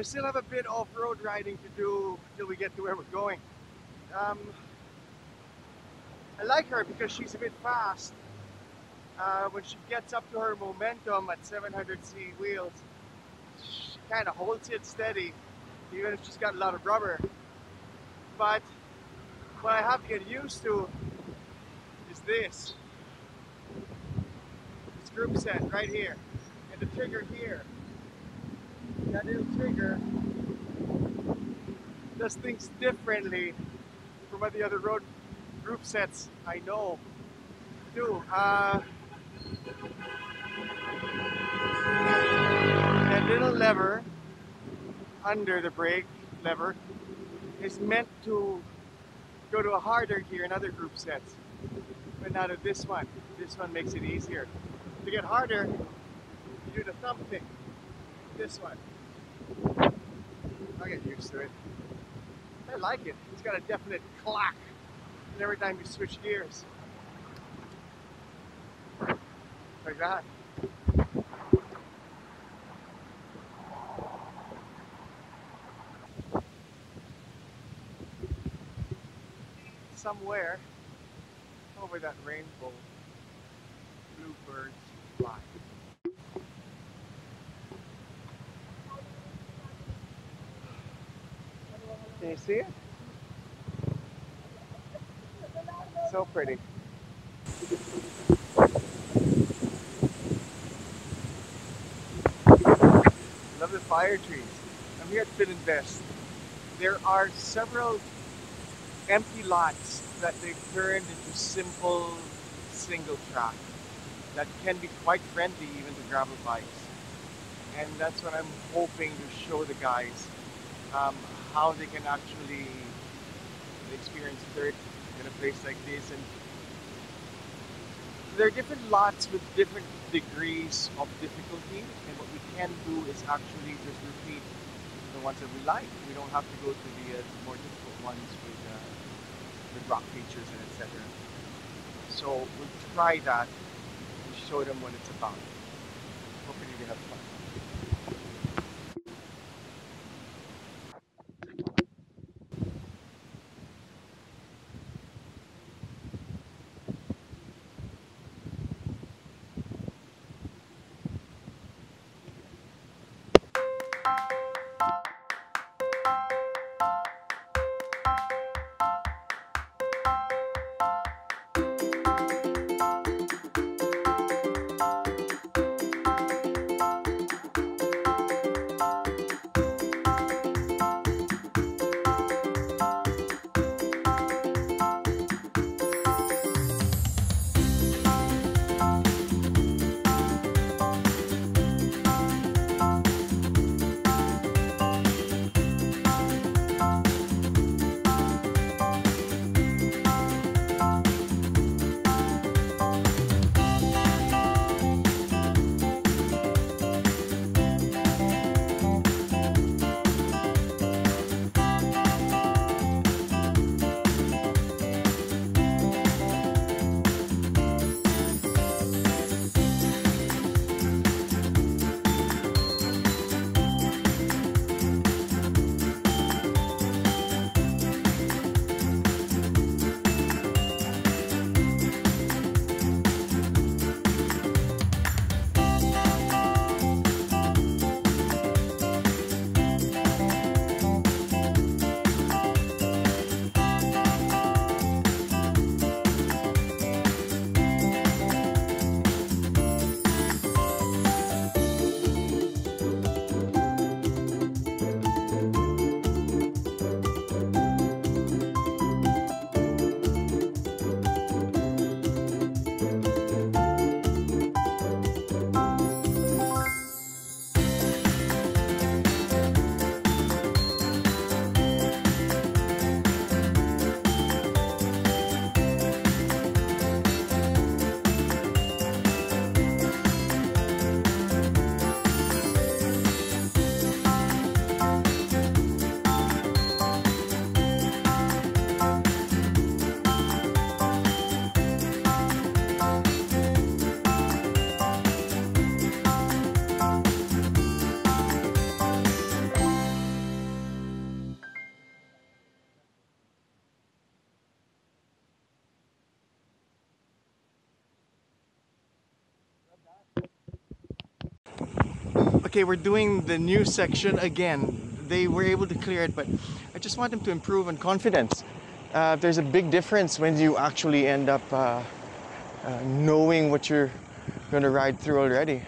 we still have a bit of road riding to do till we get to where we're going. Um, I like her because she's a bit fast. Uh, when she gets up to her momentum at 700c wheels, she kind of holds it steady, even if she's got a lot of rubber. But what I have to get used to is this. This group set right here. And the trigger here. That little trigger does things differently from what the other road group sets I know do. Uh, that little lever under the brake lever is meant to go to a harder gear in other group sets, but not of this one. This one makes it easier. To get harder, you do the thumb thing. This one. I get used to it. I like it. It's got a definite clack every time you switch gears. Like that. Somewhere over that rainbow, bluebirds fly. You see it? So pretty. Love the fire trees. I'm here at Filinvest. There are several empty lots that they've turned into simple single track that can be quite friendly even to gravel bikes. And that's what I'm hoping to show the guys um, how they can actually experience dirt in a place like this. And there are different lots with different degrees of difficulty. And what we can do is actually just repeat the ones that we like. We don't have to go to the uh, more difficult ones with, uh, rock features and etc. So we'll try that and show them what it's about. Hopefully they have fun. Okay, we're doing the new section again. They were able to clear it, but I just want them to improve on confidence. Uh, there's a big difference when you actually end up uh, uh, knowing what you're going to ride through already.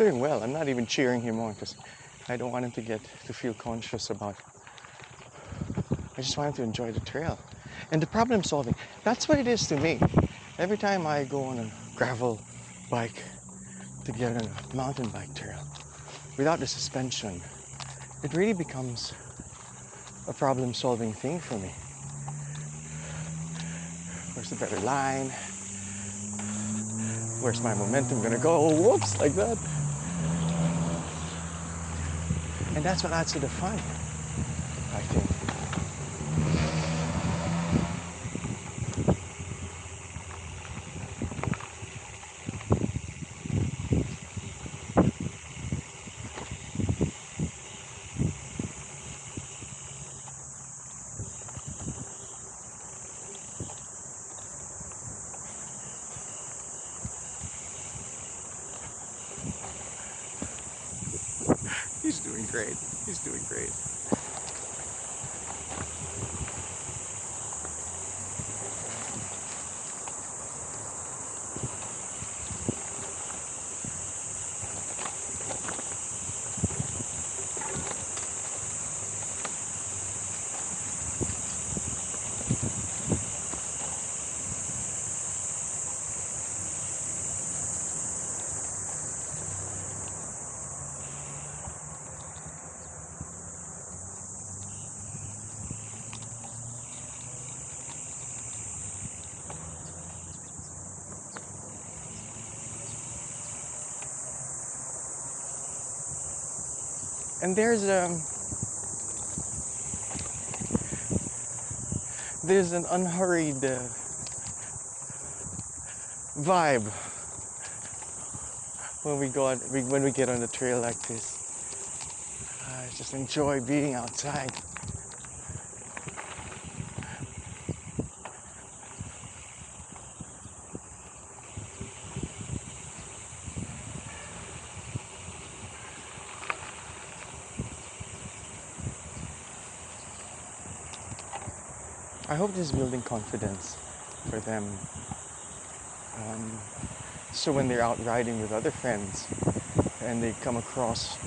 Doing well. I'm not even cheering him on because I don't want him to get to feel conscious about. I just want him to enjoy the trail and the problem solving. That's what it is to me. Every time I go on a gravel bike to get on a mountain bike trail without the suspension, it really becomes a problem solving thing for me. Where's the better line? Where's my momentum gonna go? Whoops, like that. And that's what adds to the fun, I think. Great. And there's um there's an unhurried uh, vibe when we go on, when we get on the trail like this. I just enjoy being outside. I hope this is building confidence for them. Um, so when they're out riding with other friends and they come across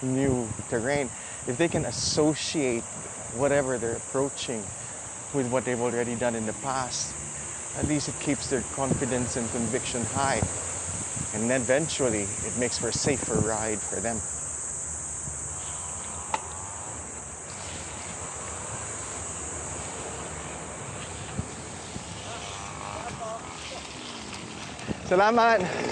new terrain, if they can associate whatever they're approaching with what they've already done in the past, at least it keeps their confidence and conviction high. And eventually it makes for a safer ride for them. Salamat!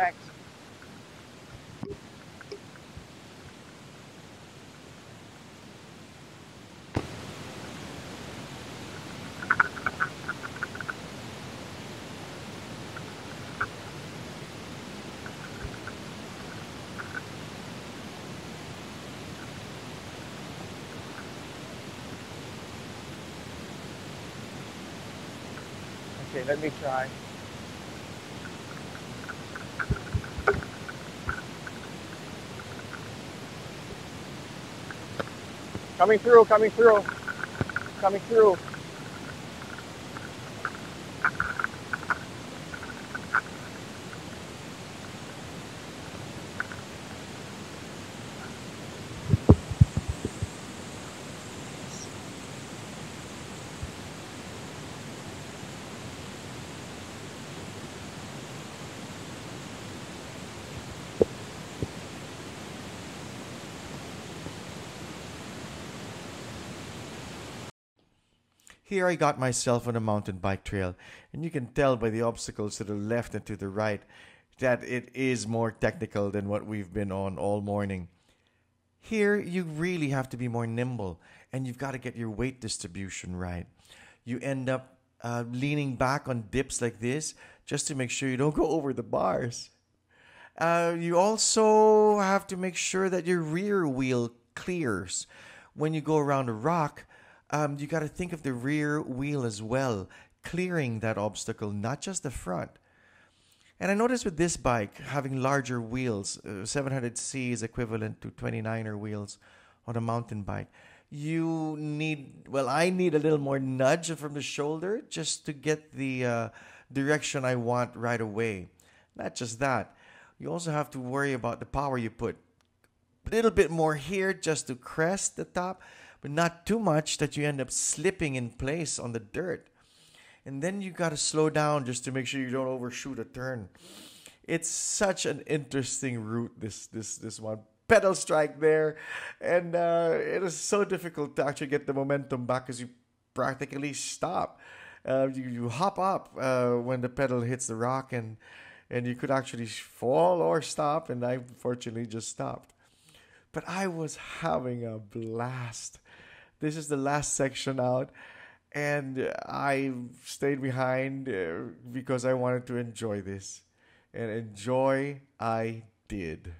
Thanks. Okay, let me try. Coming through, coming through, coming through. Here I got myself on a mountain bike trail, and you can tell by the obstacles to the left and to the right that it is more technical than what we've been on all morning. Here, you really have to be more nimble, and you've got to get your weight distribution right. You end up uh, leaning back on dips like this just to make sure you don't go over the bars. Uh, you also have to make sure that your rear wheel clears. When you go around a rock, um, you got to think of the rear wheel as well, clearing that obstacle, not just the front. And I noticed with this bike having larger wheels, uh, 700C is equivalent to 29er wheels on a mountain bike. You need, well, I need a little more nudge from the shoulder just to get the uh, direction I want right away. Not just that, you also have to worry about the power you put. A little bit more here just to crest the top, but not too much that you end up slipping in place on the dirt. And then you got to slow down just to make sure you don't overshoot a turn. It's such an interesting route this this this one. Pedal strike there, and uh, it is so difficult to actually get the momentum back because you practically stop. Uh, you, you hop up uh, when the pedal hits the rock, and and you could actually fall or stop. And I fortunately just stopped. But I was having a blast. This is the last section out, and I stayed behind uh, because I wanted to enjoy this, and enjoy I did.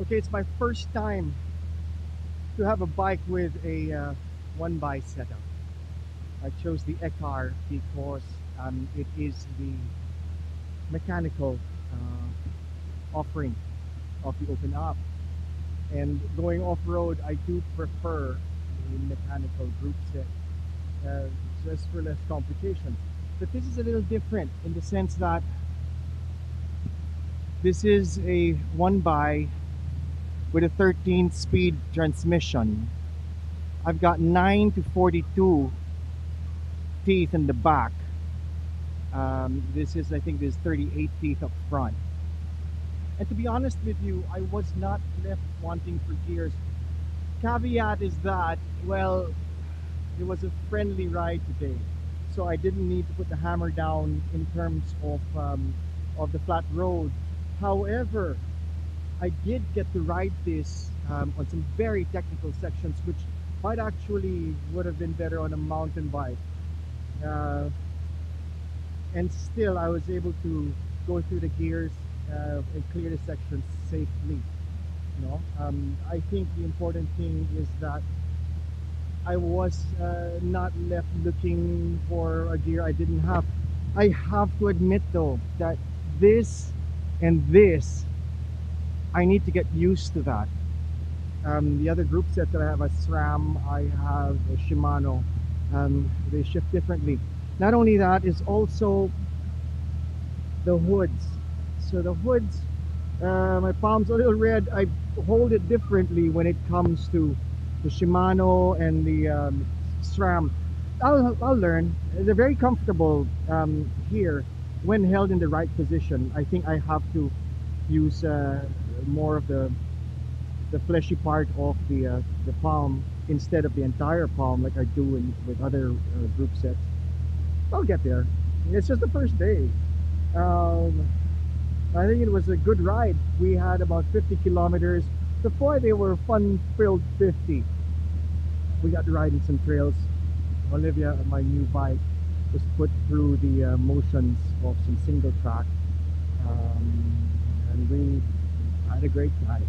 Okay, it's my first time to have a bike with a uh, one by setup. I chose the Ekar because um, it is the mechanical uh, offering of the Open Up. And going off road, I do prefer the mechanical group set uh, just for less complications. But this is a little different in the sense that this is a one by with a 13 speed transmission. I've got 9 to 42 teeth in the back. Um, this is, I think, there's 38 teeth up front. And to be honest with you, I was not left wanting for gears. Caveat is that, well, it was a friendly ride today, so I didn't need to put the hammer down in terms of um, of the flat road. However, I did get to ride this um, on some very technical sections, which might actually would have been better on a mountain bike. Uh, and still, I was able to go through the gears uh, and clear the sections safely. You know, um, I think the important thing is that I was uh, not left looking for a gear I didn't have. I have to admit though that this and this I need to get used to that. Um, the other group set that I have a SRAM, I have a Shimano. Um, they shift differently. Not only that, is also the hoods. So the hoods, uh, my palm's a little red. I hold it differently when it comes to the Shimano and the um, SRAM. I'll, I'll learn. They're very comfortable um, here when held in the right position. I think I have to use uh, more of the the fleshy part of the uh, the palm instead of the entire palm like I do in, with other uh, group sets. I'll get there. It's just the first day. Um, I think it was a good ride. We had about 50 kilometers. Before they were fun-filled 50. We got to ride in some trails. Olivia, my new bike, was put through the uh, motions of some single track. Um, and we had a great time.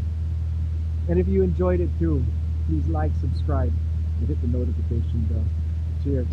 And if you enjoyed it too, please like, subscribe, and hit the notification bell. Cheers.